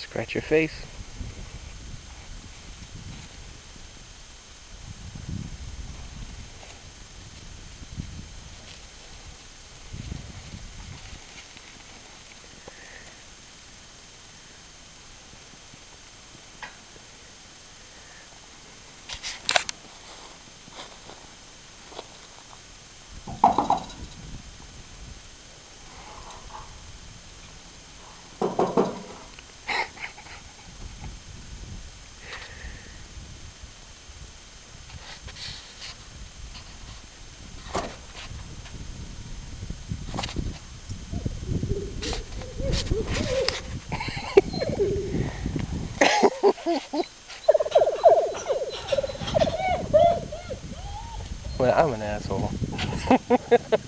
Scratch your face. Well, I'm an asshole.